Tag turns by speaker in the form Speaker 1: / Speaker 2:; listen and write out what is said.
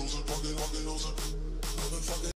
Speaker 1: losing